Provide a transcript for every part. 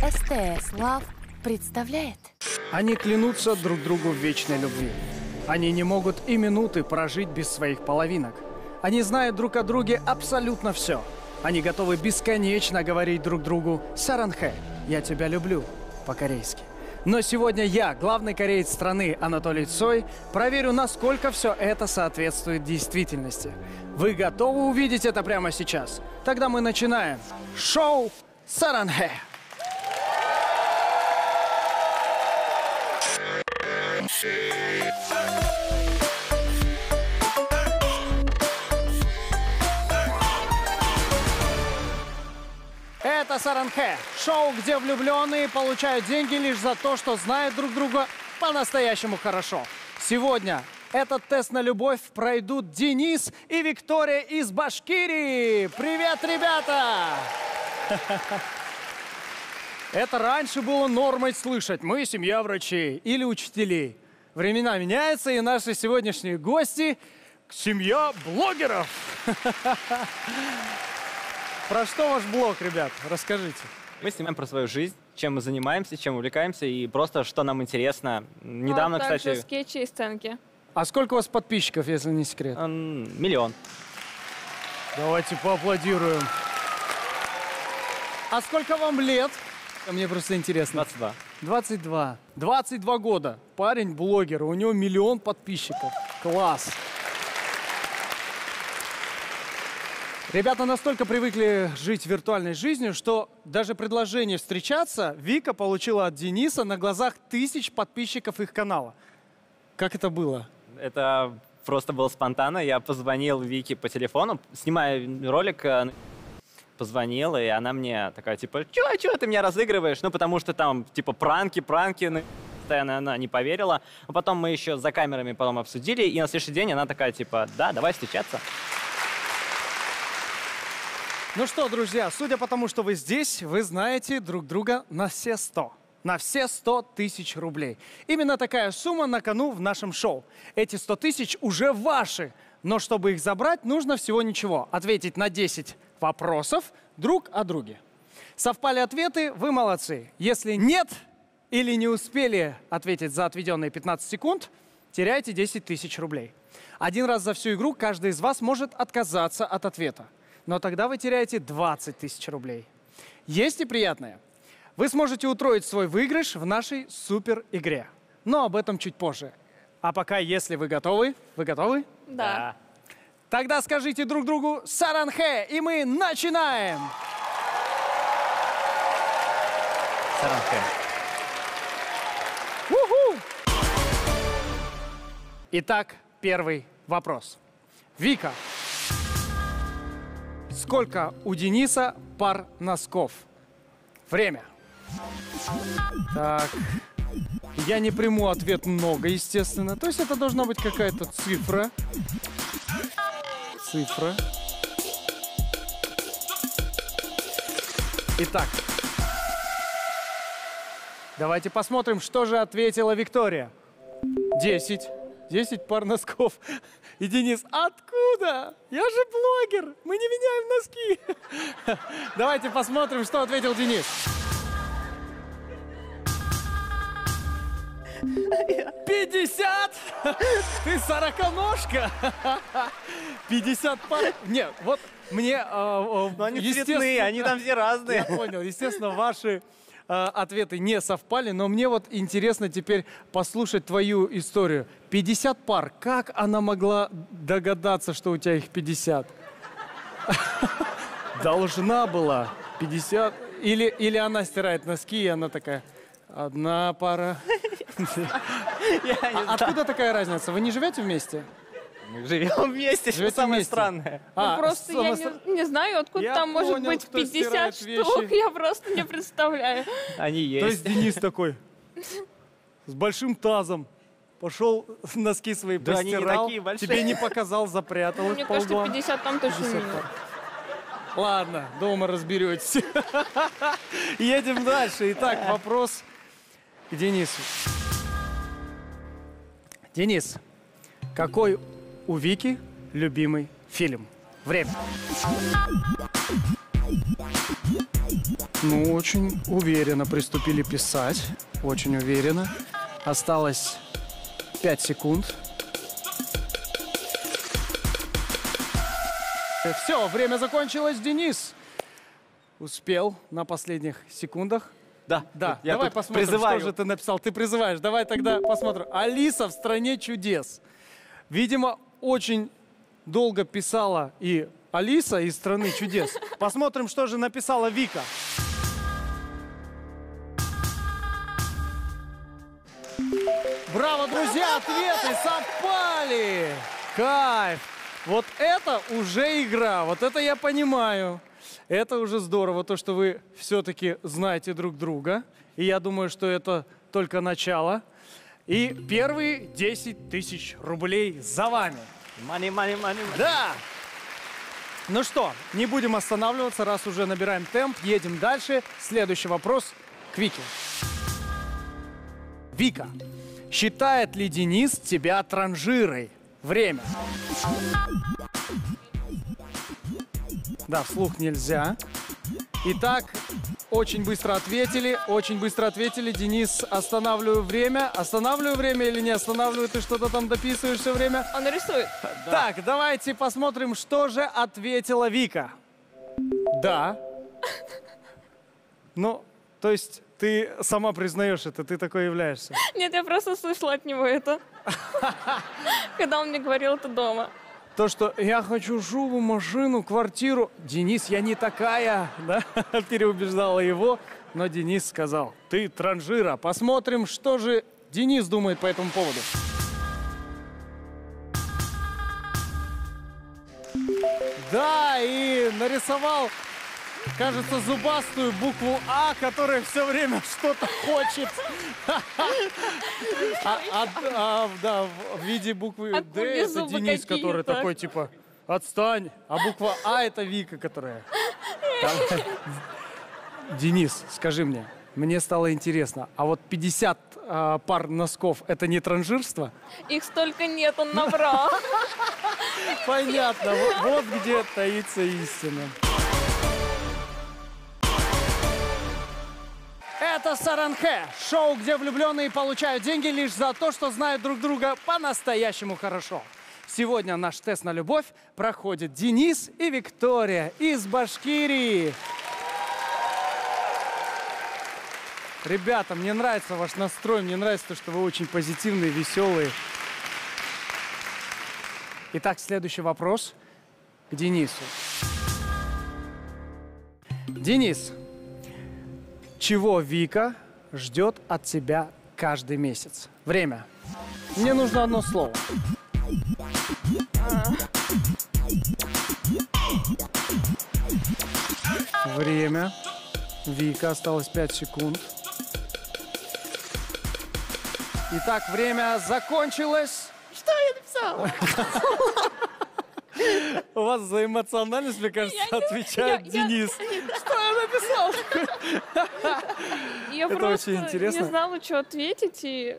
СТС Лав представляет. Они клянутся друг другу в вечной любви. Они не могут и минуты прожить без своих половинок. Они знают друг о друге абсолютно все. Они готовы бесконечно говорить друг другу «Саранхэ, я тебя люблю» по-корейски. Но сегодня я, главный кореец страны Анатолий Цой, проверю, насколько все это соответствует действительности. Вы готовы увидеть это прямо сейчас? Тогда мы начинаем. Шоу «Саранхэ». Это Саранхэ, шоу, где влюбленные получают деньги лишь за то, что знают друг друга по-настоящему хорошо. Сегодня этот тест на любовь пройдут Денис и Виктория из Башкирии. Привет, ребята! Это раньше было нормой слышать. Мы семья врачей или учителей. Времена меняются, и наши сегодняшние гости – семья блогеров. Про что ваш блог, ребят? Расскажите. Мы снимаем про свою жизнь, чем мы занимаемся, чем увлекаемся и просто что нам интересно. Недавно, а кстати, скетчи и сценки. А сколько у вас подписчиков, если не секрет? миллион. Давайте поаплодируем. А сколько вам лет? Мне просто интересно. 22. 22. 22 года. Парень блогер, у него миллион подписчиков. Класс. Ребята настолько привыкли жить виртуальной жизнью, что даже предложение встречаться Вика получила от Дениса на глазах тысяч подписчиков их канала. Как это было? Это просто было спонтанно. Я позвонил Вике по телефону, снимая ролик, э, позвонил, и она мне такая, типа, чё, чё ты меня разыгрываешь? Ну, потому что там, типа, пранки, пранки, ну, постоянно она не поверила. А потом мы еще за камерами потом обсудили, и на следующий день она такая, типа, да, давай встречаться. Ну что, друзья, судя по тому, что вы здесь, вы знаете друг друга на все сто. На все 100 тысяч рублей. Именно такая сумма на кону в нашем шоу. Эти 100 тысяч уже ваши. Но чтобы их забрать, нужно всего ничего. Ответить на 10 вопросов друг о друге. Совпали ответы, вы молодцы. Если нет или не успели ответить за отведенные 15 секунд, теряете 10 тысяч рублей. Один раз за всю игру каждый из вас может отказаться от ответа. Но тогда вы теряете 20 тысяч рублей. Есть и приятное. Вы сможете утроить свой выигрыш в нашей супер игре. Но об этом чуть позже. А пока, если вы готовы, вы готовы? Да. Тогда скажите друг другу «Саранхэ», и мы начинаем! Саранхэ. Уху! Итак, первый вопрос. Вика, сколько у Дениса пар носков? Время. Так. Я не приму ответ много, естественно. То есть это должна быть какая-то цифра. Цифра. Итак. Давайте посмотрим, что же ответила Виктория. Десять. Десять пар носков. И Денис, откуда? Я же блогер. Мы не меняем носки. Давайте посмотрим, что ответил Денис. 50! Ты сороконожка! 50 пар... Нет, вот мне... э, э, Но они естественно- цветные, они там все Я разные. понял. Естественно, ваши ответы не совпали, но мне вот интересно теперь послушать твою историю. 50 пар. Как она могла догадаться, что у тебя их 50? Должна была 50. Или, или она стирает носки, и она такая, одна пара. А откуда такая разница? Вы не живете вместе? Мы живем вместе, что Живете самое вместе? странное. А, Ну, просто я само- не, не знаю, откуда Я там может понял, быть кто 50 стирает штук. вещи. Я просто не представляю. Они То есть есть. Денис такой с большим тазом пошел носки свои Да они не постирал, такие большие. тебе не показал, запрятал их Мне кажется, полдома. 50 там точно 50 минимум. Ладно, дома разберетесь. Едем дальше. Итак, вопрос к Денису. Денис, какой у Вики любимый фильм? Время. Ну, очень уверенно приступили писать. Очень уверенно. Осталось 5 секунд. Все, время закончилось, Денис. Успел на последних секундах. Да, Да, я давай посмотрим, призываю. что же ты написал. Ты призываешь. Давай тогда посмотрим. Алиса в стране чудес. Видимо, очень долго писала и Алиса из страны чудес. Посмотрим, что же написала Вика. Браво, друзья, ответы совпали! Кайф! Вот это уже игра, вот это я понимаю. Это уже здорово, то, что вы все-таки знаете друг друга. И я думаю, что это только начало. И первые 10 тысяч рублей за вами. Money, money, money, money. Да! Ну что, не будем останавливаться, раз уже набираем темп, едем дальше. Следующий вопрос к Вике. Вика, считает ли Денис тебя транжирой? Время. Да, вслух нельзя. Итак, очень быстро ответили, очень быстро ответили. Денис, останавливаю время. Останавливаю время или не останавливаю? Ты что-то там дописываешь все время? Он рисует. Так, давайте посмотрим, что же ответила Вика. Да. Ну, то есть ты сама признаешь это, ты такой являешься. Нет, я просто слышала от него это. Когда он мне говорил это дома. То, что я хочу шубу, машину, квартиру. Денис, я не такая, да? Переубеждала его. Но Денис сказал, ты транжира. Посмотрим, что же Денис думает по этому поводу. Да, и нарисовал, кажется, зубастую букву А, которая все время что-то хочет. А, а- а, да, в виде буквы Д это Денис, который так? такой типа отстань, а буква А это Вика, которая. Денис, скажи мне, мне стало интересно, а вот 50 а, пар носков это не транжирство? Их столько нет, он набрал. Понятно, вот где таится истина. Это Саранхэ, шоу, где влюбленные получают деньги лишь за то, что знают друг друга по-настоящему хорошо. Сегодня наш тест на любовь проходит Денис и Виктория из Башкирии. Ребята, мне нравится ваш настрой, мне нравится то, что вы очень позитивные, веселые. Итак, следующий вопрос к Денису. Денис, чего Вика ждет от тебя каждый месяц? Время. Мне нужно одно слово. Время. Вика, осталось 5 секунд. Итак, время закончилось. Что я написала? У вас за эмоциональность, мне кажется, отвечает Денис. Написал? Я просто очень интересно. не знала, что ответить, и...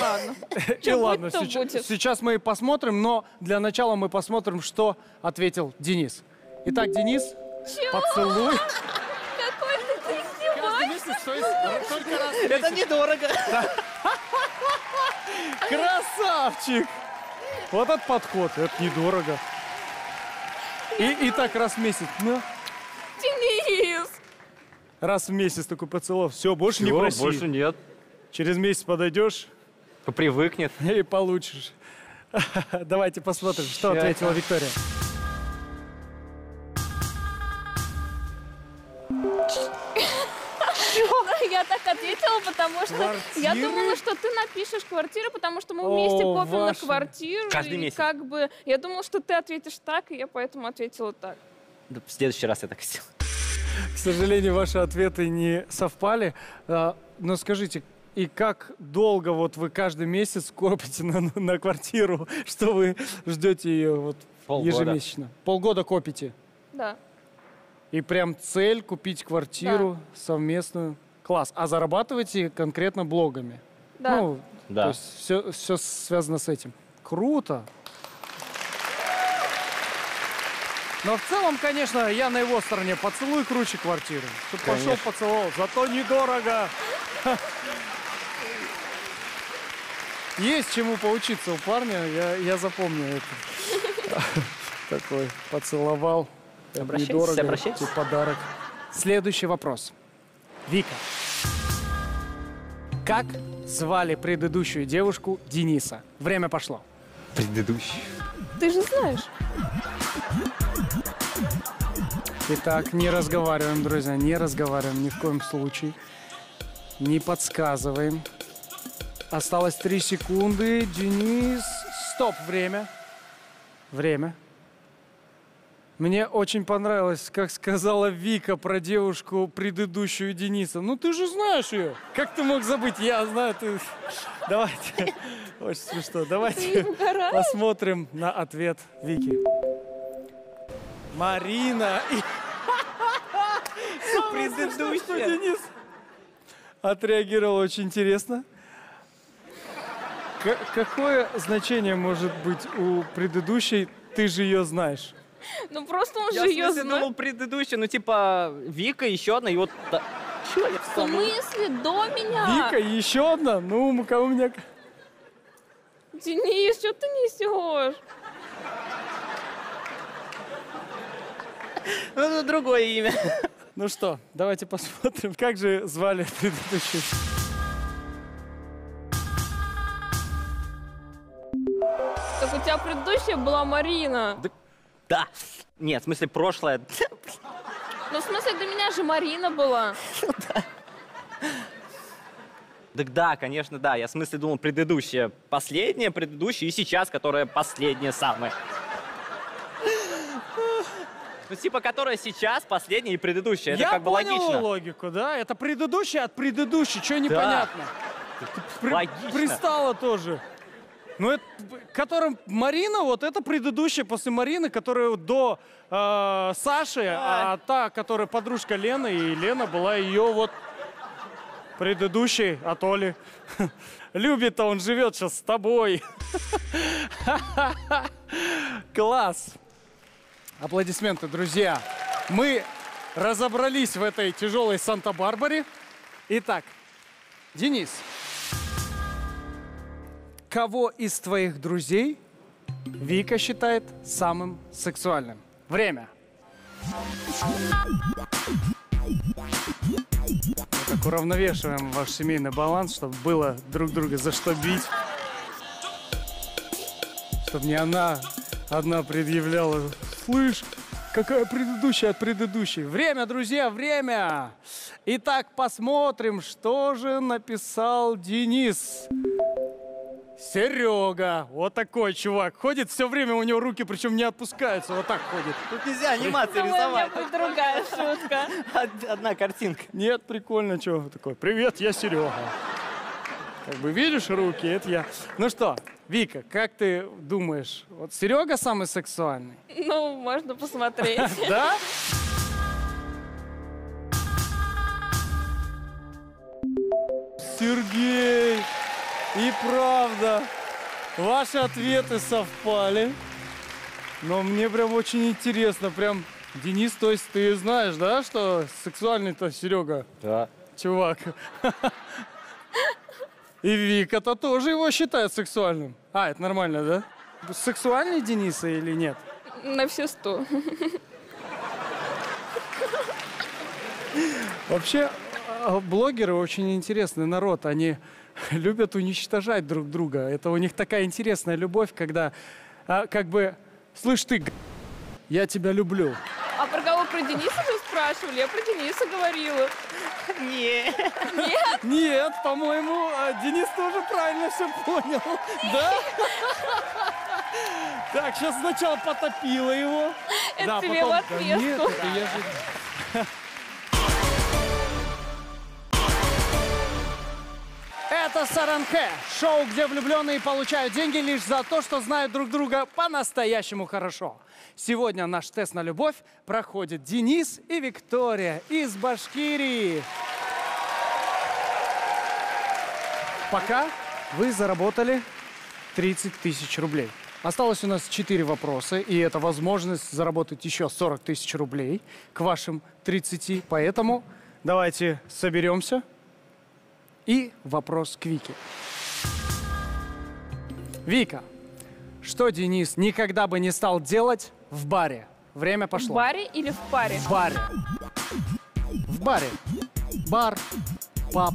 Ладно. И Чё ладно, сейчас, мы и посмотрим, но для начала мы посмотрим, что ответил Денис. Итак, Денис, поцелуй. Это недорого. Красавчик! Вот этот подход, это недорого. И, и так раз в месяц. Ну! Раз в месяц такой поцелуй. Все, больше не Всё, проси. больше нет. Через месяц подойдешь Привыкнет. и получишь. Давайте посмотрим, что Щас. ответила Виктория. Я так ответила, потому что я Квартиры? думала, что ты напишешь квартиру, потому что мы вместе О, копим на квартиру. Каждый и месяц. как бы я думала, что ты ответишь так, и я поэтому ответила так. Да, В следующий раз я так сделаю. К сожалению, ваши ответы не совпали. А, Но скажите, и как долго вот вы каждый месяц копите на, на квартиру, что вы ждете ее вот Полгода. ежемесячно? Полгода копите. Да. И прям цель купить квартиру совместную. Класс. А зарабатываете конкретно блогами? Да. Ну, Да. то есть все, все связано с этим. Круто. Но в целом, конечно, я на его стороне. Поцелуй круче квартиры. Пошел Конечно. поцеловал. Зато недорого. Есть чему поучиться у парня. Я, я запомню это. Такой поцеловал. Недорого. обращайтесь. подарок. Следующий вопрос. Вика. Как звали предыдущую девушку Дениса? Время пошло. Предыдущий. Ты же знаешь. Итак, не разговариваем, друзья, не разговариваем ни в коем случае. Не подсказываем. Осталось три секунды. Денис, стоп, время. Время. Мне очень понравилось, как сказала Вика про девушку предыдущую Дениса. Ну ты же знаешь ее. Как ты мог забыть? Я знаю, ты... Давайте. Очень смешно. Давайте посмотрим на ответ Вики. Марина и Предыдущая. Денис отреагировал очень интересно. К- какое значение может быть у предыдущей «ты же ее знаешь»? Ну просто он Я же ее знает. думал предыдущая, ну типа Вика, еще одна, и вот... Чё я В смысле? До меня? Вика, еще одна? Ну, у меня... Денис, что ты несешь? Ну, это другое имя. Ну что, давайте посмотрим, как же звали предыдущую. Так у тебя предыдущая была Марина. Да. Нет, в смысле, прошлое. Ну, в смысле, до меня же Марина была. Так да, конечно, да. Я в смысле думал предыдущая. Последняя, предыдущая и сейчас, которая последняя самая. Ну, типа, которая сейчас, последняя и предыдущая. Это Я как бы понял логично. логику, да? Это предыдущая от предыдущей, что непонятно? При- Логично. Пристала тоже. Ну, это, которым Марина, вот это предыдущая после Марины, которая до э, Саши, а та, которая подружка Лены, и Лена была ее вот предыдущей от Оли. Любит-то он живет сейчас с тобой. Класс. Аплодисменты, друзья. Мы разобрались в этой тяжелой Санта-Барбаре. Итак, Денис, кого из твоих друзей Вика считает самым сексуальным? Время. Так уравновешиваем ваш семейный баланс, чтобы было друг друга за что бить. Чтобы не она одна предъявляла. Слышь, какая предыдущая от предыдущей. Время, друзья, время. Итак, посмотрим, что же написал Денис. Серега. Вот такой чувак. Ходит все время, у него руки причем не отпускаются. Вот так ходит. Тут нельзя анимации Думаю, у меня рисовать. будет другая шутка. Од- Одна картинка. Нет, прикольно, что такой. Привет, я Серега. Как бы видишь руки, это я. Ну что, Вика, как ты думаешь, вот Серега самый сексуальный? Ну, можно посмотреть. Да? Сергей, и правда, ваши ответы совпали. Но мне прям очень интересно, прям, Денис, то есть ты знаешь, да, что сексуальный-то Серега, Да. чувак? И Вика-то тоже его считает сексуальным. А, это нормально, да? Сексуальный Дениса или нет? На все сто. Вообще, а, блогеры очень интересный народ. Они любят уничтожать друг друга. Это у них такая интересная любовь, когда а, как бы, слышь ты, я тебя люблю. Про Дениса вы спрашивали? Я про Дениса говорила. Не. Нет, по-моему, а, Денис тоже правильно все понял. Да? Так, сейчас сначала потопила его. Это да, тебе в потом... Да отместку. нет, это я же... Это Саранхэ, шоу, где влюбленные получают деньги лишь за то, что знают друг друга по-настоящему хорошо. Сегодня наш тест на любовь проходит Денис и Виктория из Башкирии. Пока вы заработали 30 тысяч рублей. Осталось у нас 4 вопроса, и это возможность заработать еще 40 тысяч рублей к вашим 30. Поэтому давайте соберемся. И вопрос к Вике. Вика, что Денис никогда бы не стал делать в баре? Время В пошло. баре или в паре? В баре. В баре. Бар. Паб.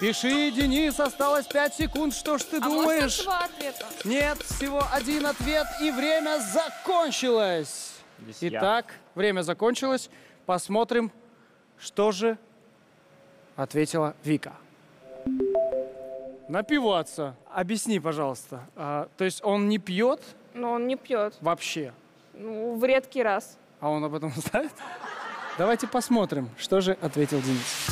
Пиши, Денис, осталось 5 секунд. Что ж ты А думаешь? два ответа? Нет, всего один ответ, и время закончилось. Здесь я. Итак, время закончилось. Посмотрим, что же ответила Вика. Напиваться. Объясни, пожалуйста. А, то есть он не пьет Но он не пьет. вообще, Ну, в редкий раз. а он об этом знает? Давайте посмотрим, что же ответил Денис.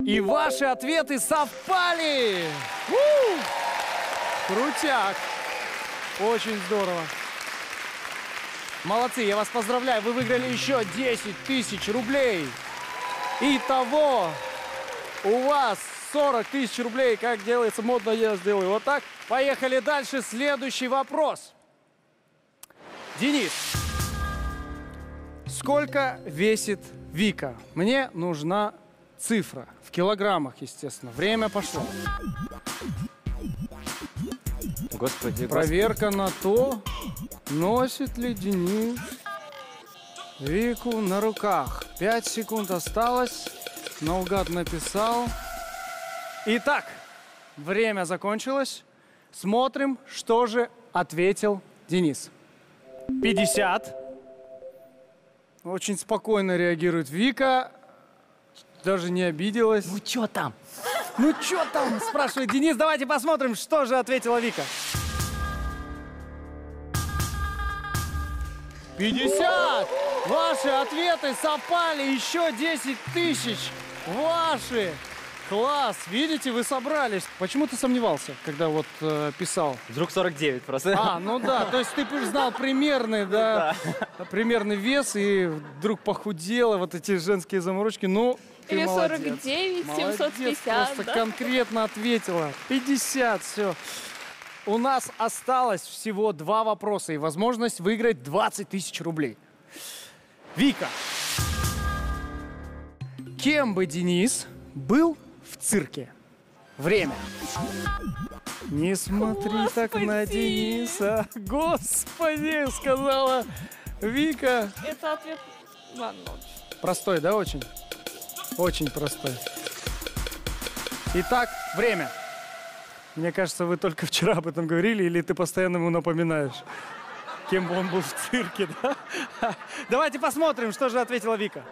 И ваши ответы совпали! У! Крутяк! Очень здорово. Молодцы, я вас поздравляю, вы выиграли еще 10 тысяч рублей. Итого у вас 40 тысяч рублей. Как делается модно, я сделаю вот так. Поехали дальше. Следующий вопрос. Денис, сколько весит Вика? Мне нужна цифра. В килограммах, естественно. Время пошло. Господи, господи. Проверка на то, носит ли Денис Вику на руках. Пять секунд осталось. Наугад написал. Итак, время закончилось. Смотрим, что же ответил Денис. 50. Очень спокойно реагирует Вика. Даже не обиделась. Ну чё там? Ну что там? Спрашивает Денис. Давайте посмотрим, что же ответила Вика. 50! Ваши ответы совпали. Еще 10 тысяч. Ваши. Класс. Видите, вы собрались. Почему ты сомневался, когда вот э, писал? Вдруг 49 просто. А, ну да, то есть ты знал примерный, да, примерный вес и вдруг похудела, вот эти женские заморочки. Ну, ты Или молодец. 49, Молодец, 750, просто да? конкретно ответила. 50, все. У нас осталось всего два вопроса и возможность выиграть 20 тысяч рублей. Вика, кем бы Денис был в цирке? Время. Не смотри так на Господи. Дениса. Господи, сказала Вика. Это ответ... Ладно, лучше. Простой, да, очень? Очень простой. Итак, время. Мне кажется, вы только вчера об этом говорили, или ты постоянно ему напоминаешь, кем бы он был в цирке, да? Давайте посмотрим, что же ответила Вика.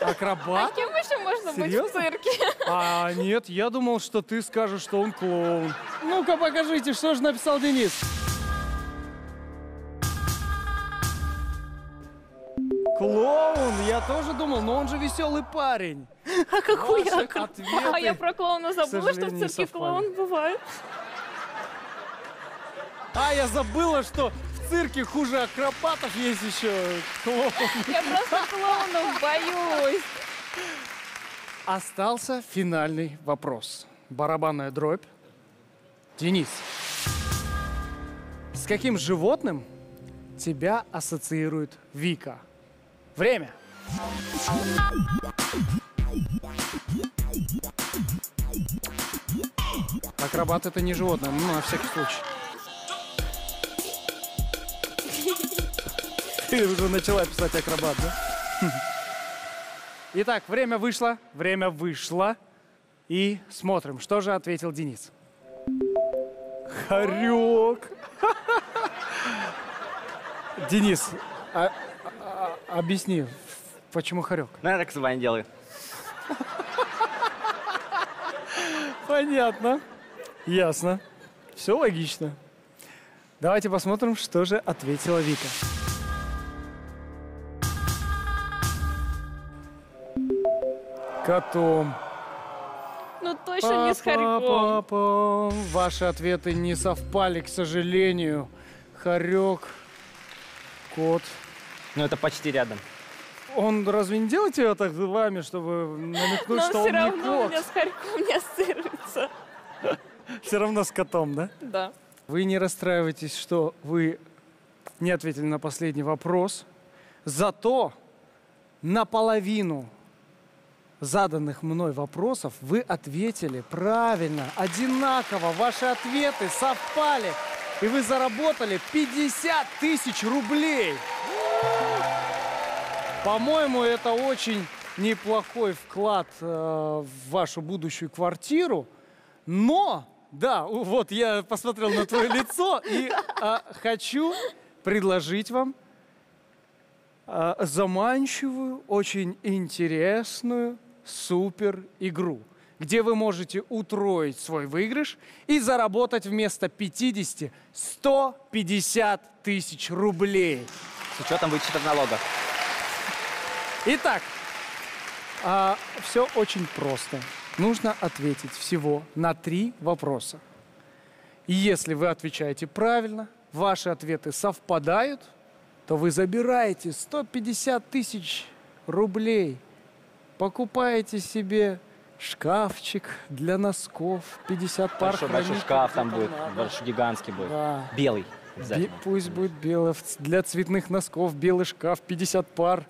А Акробат? кем еще можно Серьезно? быть в цирке? А, нет, я думал, что ты скажешь, что он клоун. Ну-ка, покажите, что же написал Денис. Тоже думал, но он же веселый парень. А какой я? А я про клоуна забыла, что в цирке клоун бывает. А, я забыла, что в цирке хуже акробатов есть еще клоун. Я просто клоунов боюсь. Остался финальный вопрос. Барабанная дробь. Денис, с каким животным тебя ассоциирует Вика? Время. Акробат это не животное, ну, на всякий случай. Ты уже начала писать акробат, да? Итак, время вышло, время вышло. И смотрим, что же ответил Денис. Хорек. Денис, а- а- объясни, почему хорек? Ну, я так с вами делаю. Понятно. Ясно. Все логично. Давайте посмотрим, что же ответила Вика. Котом. Ну точно не с хорьком. Па-па-па. Ваши ответы не совпали, к сожалению. Хорек, кот. Ну, это почти рядом. Он разве не делает тебя так зубами, чтобы намекнуть, Но что все он не равно у кот? меня с хорьком не ассоциируется. Все равно с котом, да? Да. Вы не расстраивайтесь, что вы не ответили на последний вопрос. Зато наполовину заданных мной вопросов вы ответили правильно, одинаково. Ваши ответы совпали. И вы заработали 50 тысяч рублей. По-моему, это очень неплохой вклад э, в вашу будущую квартиру. Но, да, вот я посмотрел на твое лицо и а, хочу предложить вам а, заманчивую, очень интересную супер игру, где вы можете утроить свой выигрыш и заработать вместо 50 150 тысяч рублей. С учетом вычетов налогов. Итак, все очень просто. Нужно ответить всего на три вопроса. И если вы отвечаете правильно, ваши ответы совпадают, то вы забираете 150 тысяч рублей, покупаете себе шкафчик для носков, 50 пар Большой, большой шкаф там будет, надо. большой, гигантский будет. Да. Белый Бе- обязательно. пусть будет белый. Для цветных носков белый шкаф, 50 пар.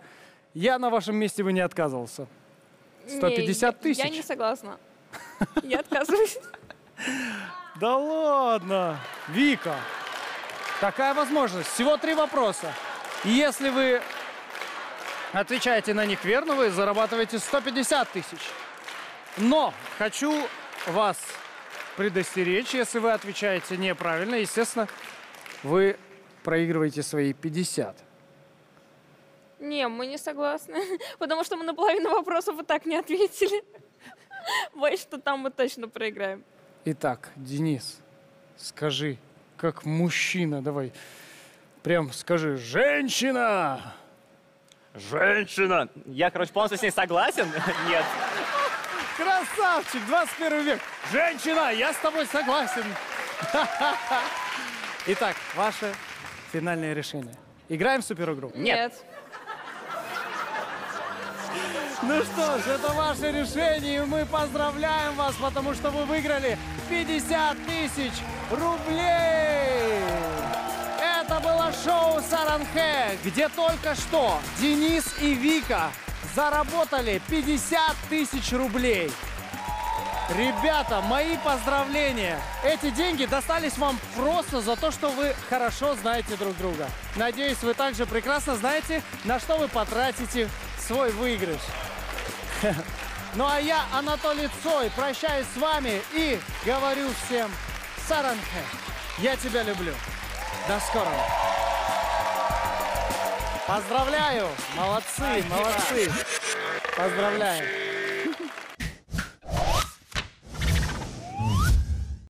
Я на вашем месте бы не отказывался. 150 Не, я- Я тысяч? не согласна. Я отказываюсь. Да ладно! Вика, такая возможность. Всего три вопроса. И Если вы отвечаете на них верно, вы зарабатываете 150 тысяч. Но хочу вас предостеречь, если вы отвечаете неправильно, естественно, вы проигрываете свои 50. Не, мы не согласны. Потому что мы на половину вопросов и так не ответили. Боюсь, что там мы точно проиграем. Итак, Денис, скажи, как мужчина, давай, прям скажи, женщина! Женщина! Я, короче, полностью с ней согласен. Нет. Красавчик, 21 век! Женщина, я с тобой согласен! Итак, ваше финальное решение. Играем в суперигру? Нет. Ну что ж, это ваше решение, и мы поздравляем вас, потому что вы выиграли 50 тысяч рублей! Это было шоу Саранхэ, где только что Денис и Вика заработали 50 тысяч рублей. Ребята, мои поздравления! Эти деньги достались вам просто за то, что вы хорошо знаете друг друга. Надеюсь, вы также прекрасно знаете, на что вы потратите свой выигрыш. Ну а я, Анатолий Цой, прощаюсь с вами и говорю всем Саранхэ, я тебя люблю. До скорого. Поздравляю! Молодцы, молодцы. Поздравляю.